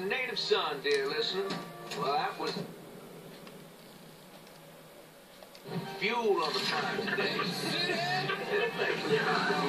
native son, dear listener. Well, that was fuel on the time today.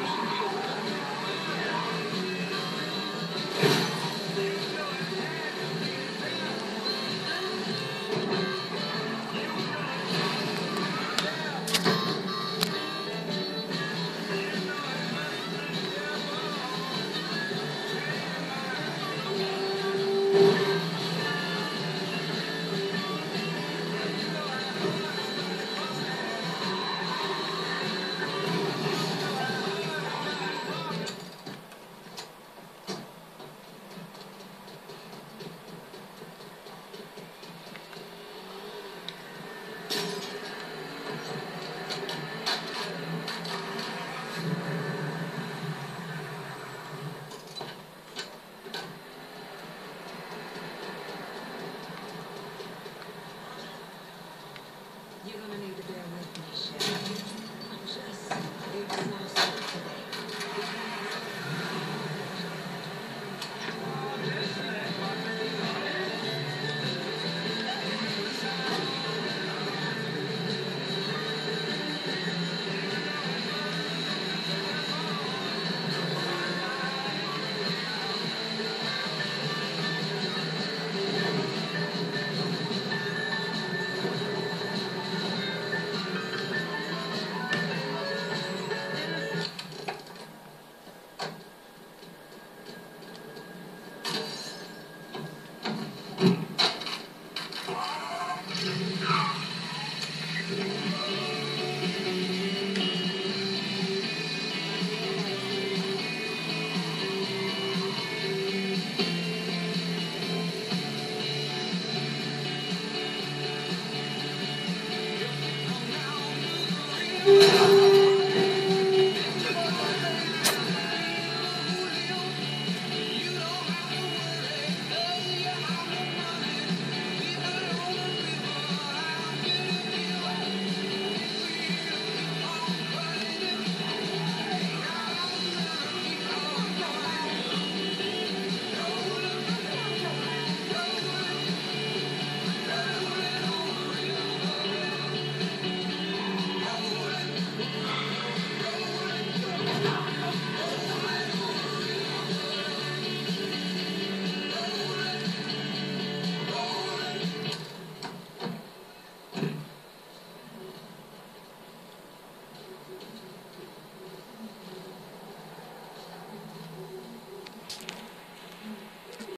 You're gonna Thank you.